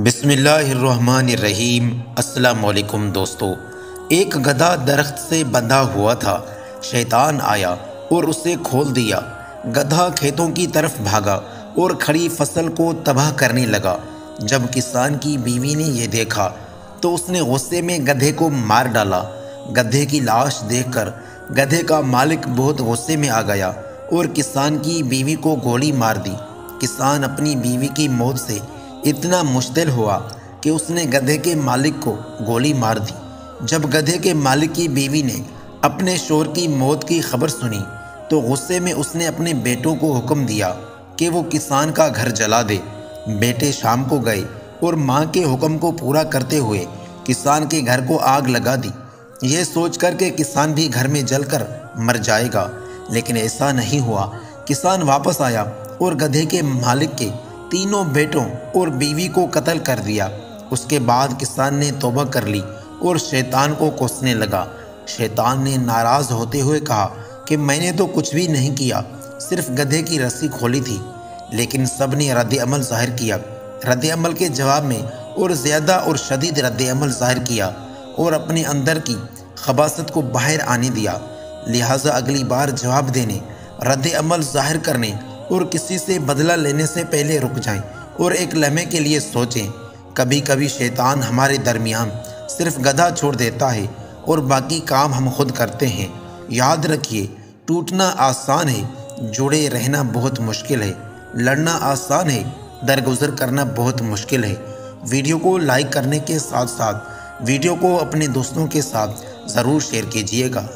बिसमीम अस्सलाम दोस्तों। एक गधा दरख्त से बंधा हुआ था। शैतान आया और उसे खोल दिया। गधा खेतों की तरफ़ भागा और खड़ी फ़सल को तबाह करने लगा। जब किसान की बीवी ने यह देखा तो उसने गुस्से में गधे को मार डाला। गधे की लाश देखकर गधे का मालिक बहुत गुस्से में आ गया और किसान की बीवी को गोली मार दी। किसान अपनी बीवी की मौत से इतना मुश्तिल हुआ कि उसने गधे के मालिक को गोली मार दी। जब गधे के मालिक की बीवी ने अपने शोर की मौत की खबर सुनी तो गुस्से में उसने अपने बेटों को हुक्म दिया कि वो किसान का घर जला दे। बेटे शाम को गए और माँ के हुक्म को पूरा करते हुए किसान के घर को आग लगा दी। यह सोच कर के किसान भी घर में जलकर मर जाएगा, लेकिन ऐसा नहीं हुआ। किसान वापस आया और गधे के मालिक के तीनों बेटों और बीवी को कत्ल कर दिया। उसके बाद किसान ने तोबा कर ली और शैतान को कोसने लगा। शैतान ने नाराज़ होते हुए कहा कि मैंने तो कुछ भी नहीं किया, सिर्फ़ गधे की रस्सी खोली थी। लेकिन सबने रद्द अमल ज़ाहिर किया। रद्द अमल के जवाब में और ज़्यादा और शदीद रद्द अमल ज़ाहिर किया और अपने अंदर की खबासत को बाहर आने दिया। लिहाजा अगली बार जवाब देने रद्द अमल ज़ाहिर करने और किसी से बदला लेने से पहले रुक जाएँ और एक लम्हे के लिए सोचें। कभी कभी शैतान हमारे दरमियान सिर्फ़ गधा छोड़ देता है और बाकी काम हम खुद करते हैं। याद रखिए, टूटना आसान है, जुड़े रहना बहुत मुश्किल है। लड़ना आसान है, दरगुजर करना बहुत मुश्किल है। वीडियो को लाइक करने के साथ साथ वीडियो को अपने दोस्तों के साथ ज़रूर शेयर कीजिएगा।